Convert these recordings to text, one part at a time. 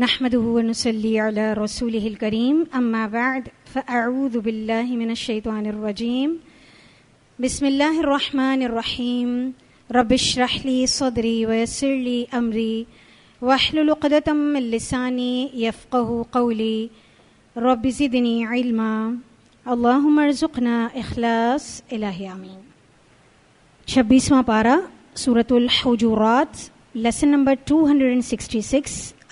नहमदनसली रसूल करीम अम्माबाद फ़ाऊदबिल्लिमिनशैतररजीम बसमीम रबिशरहली सदरी वसरली अमरी वाहलुलतमसानी यफ़्क़ कौली रबिज़िदनी इल्मा अल्लामरज़ुकना अखलास अमीन छब्बीसवां पारा सूरतुल हजूरात lesson number two hundred and sixty six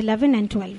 11 and 12.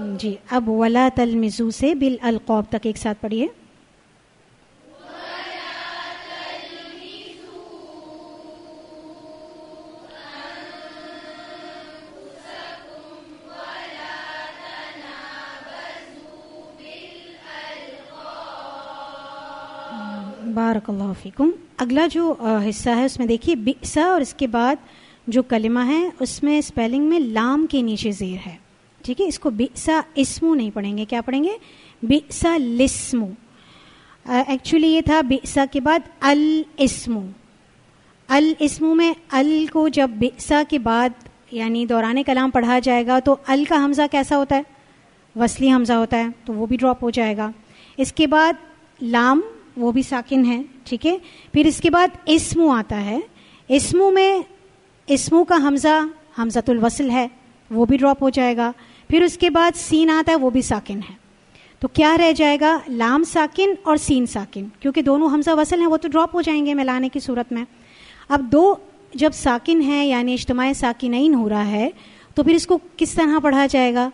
जी अब वला तलमिजू से बिल अलकौब तक एक साथ पढ़िए बारकल्लाफिकुम अगला जो हिस्सा है उसमें देखिए बिसा और इसके बाद जो कलिमा है उसमें स्पेलिंग में लाम के नीचे ज़ेर है ठीक है इसको बिसा इसमो नहीं पढ़ेंगे क्या पढ़ेंगे बिसा लिस्मु एक्चुअली ये था बिसा के बाद अल इसमु अल इसमो में अल को जब बिसा के बाद यानी दौरान कलाम पढ़ा जाएगा तो अल का हमज़ा कैसा होता है वसली हमज़ा होता है तो वो भी ड्रॉप हो जाएगा इसके बाद लाम वो भी साकिन है ठीक है फिर इसके बाद इसमो आता है इसमु में इसमो का हमज़ा हमज़ातुल वसल है वो भी ड्रॉप हो जाएगा फिर उसके बाद सीन आता है वो भी साकिन है तो क्या रह जाएगा लाम साकिन और सीन साकिन क्योंकि दोनों हमसा वसल हैं वो तो ड्रॉप हो जाएंगे मिलाने की सूरत में अब दो जब साकिन है यानी इज्तम साकिन हो रहा है तो फिर इसको किस तरह पढ़ा जाएगा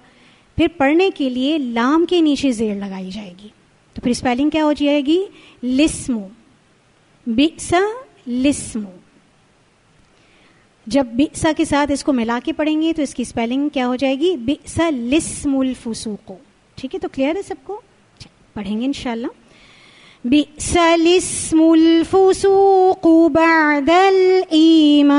फिर पढ़ने के लिए लाम के नीचे जेर लगाई जाएगी तो फिर स्पेलिंग क्या हो जाएगी लिस्मो बिक्सा लिस्मो जब बिसा के साथ इसको मिला के पढ़ेंगे तो इसकी स्पेलिंग क्या हो जाएगी बिसा लिस्मुल फुसूको ठीक है तो क्लियर है सबको पढ़ेंगे इनशाला बिसलिस्मुल लिस्मुल फुसूकु ईमान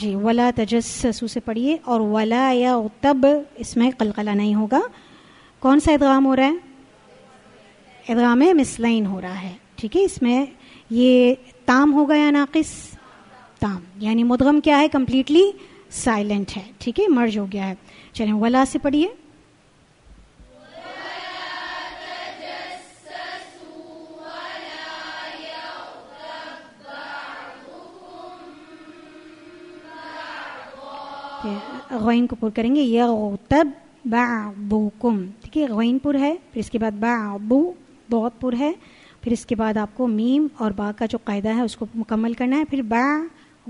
जी वला तजस्सू से पढ़िए और वला या तब इसमें कलकला नहीं होगा कौन सा इदगाम हो रहा है इदगाम मिसलाइन हो रहा है ठीक है इसमें ये ताम होगा या नाकिस ताम यानी मुदगम क्या है कंप्लीटली साइलेंट है ठीक है मर्ज हो गया है चलिए वला से पढ़िए गोइनपुर करेंगे या तब बाबूकुम ठीक है गोइनपुर है फिर इसके बाद बाबू बौतपुर है फिर इसके बाद आपको मीम और बा का जो कायदा है उसको मुकम्मल करना है फिर बा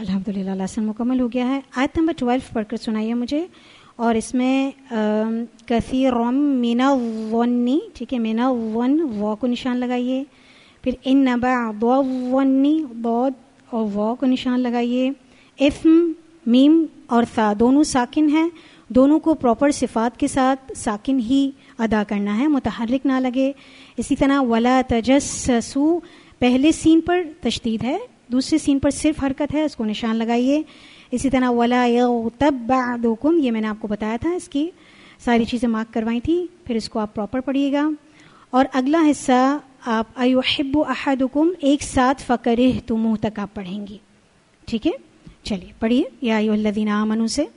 अल्हम्दुलिल्लाह लेसन मुकम्मल हो गया है आयत नंबर ट्वेल्व पढ़कर सुनाइए मुझे और इसमें कसी रोम मीना वन्नी ठीक है मीना वन वॉ को निशान लगाइए फिर इन नबा दो वन्नी बौद और वॉ को निशान लगाइए इफ मीम और सा दोनों साकिन हैं दोनों को प्रॉपर सिफात के साथ साकिन ही अदा करना है मुतहरक ना लगे इसी तरह वला तजसू पहले सीन पर तशदीद है दूसरे सीन पर सिर्फ हरकत है उसको निशान लगाइए इसी तरह वला तब तबादुकुम ये मैंने आपको बताया था इसकी सारी चीज़ें मार्क करवाई थी फिर इसको आप प्रॉपर पढ़िएगा और अगला हिस्सा आप अयोहिब अहदुकुम एक साथ फ़कर तुम तक आप पढ़ेंगी ठीक है चलिए पढ़िए या अयोल्लिन आमनु से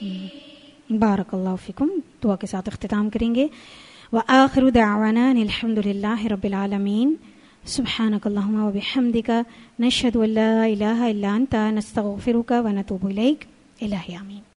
हम्म। बारक फ़िकुम दुआ के साथ अख्ताम करेंगे व आखिर दावाना अलहमदिल्ला रबालमीन सुबहानक वबहमदिक नशद अल्ला इलाह इल्ला नस्तफ़िरुक व नतूबुलैक इलाही आमीन